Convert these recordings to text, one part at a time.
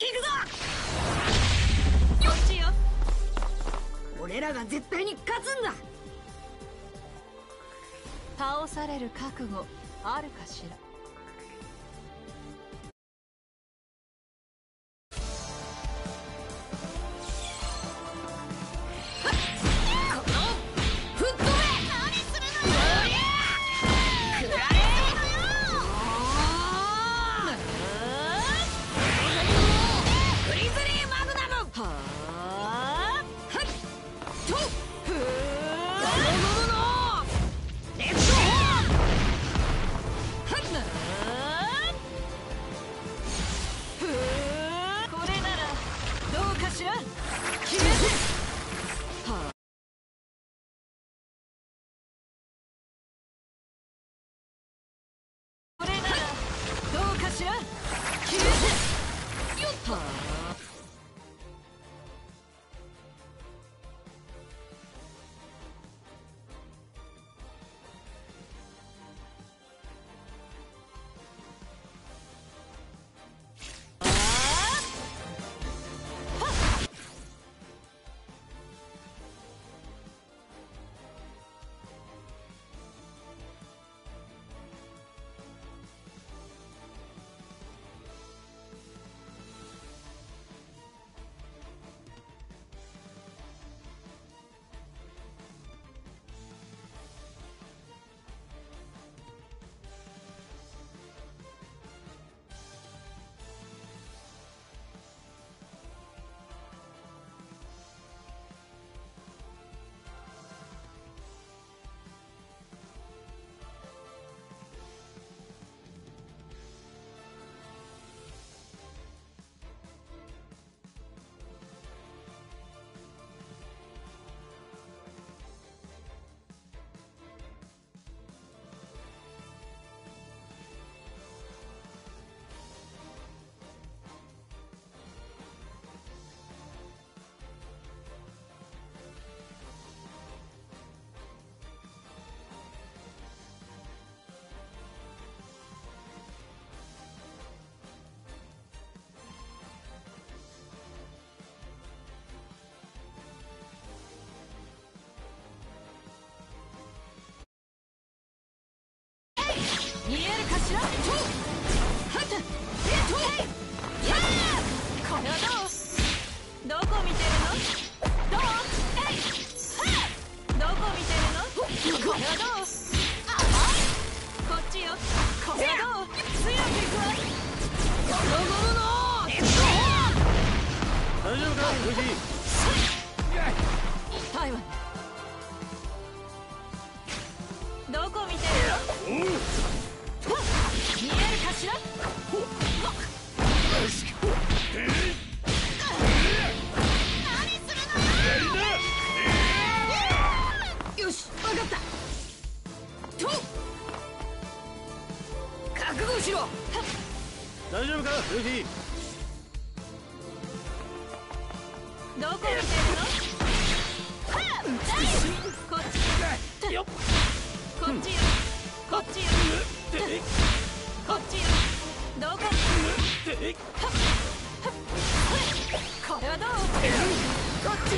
行くぞ。こっちよ。俺らが絶対に勝つんだ。倒される覚悟あるかしら。どこ見てるの？どう？えい！はどこ見てるの？これはどう？あこっちよ。これはどう？強くいくわ。ゴロゴロのえっと大丈夫か？藤井痛いわねしろ。大丈夫かルフィ？どこ見てるの？はこっちよ。こっちよ。こっちよ。こっちよ。どここれはどう？こっち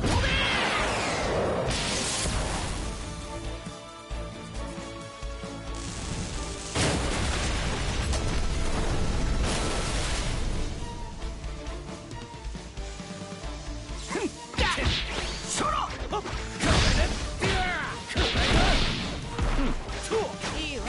飛べいいよ